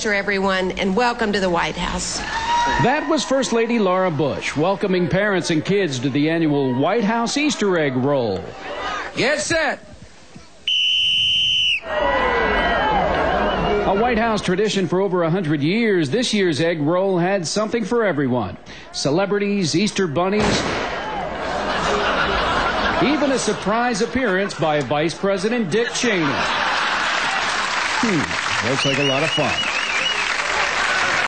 Easter, everyone, and welcome to the White House. That was First Lady Laura Bush welcoming parents and kids to the annual White House Easter egg roll. Get set. A White House tradition for over 100 years, this year's egg roll had something for everyone celebrities, Easter bunnies, even a surprise appearance by Vice President Dick Cheney. Hmm, looks like a lot of fun.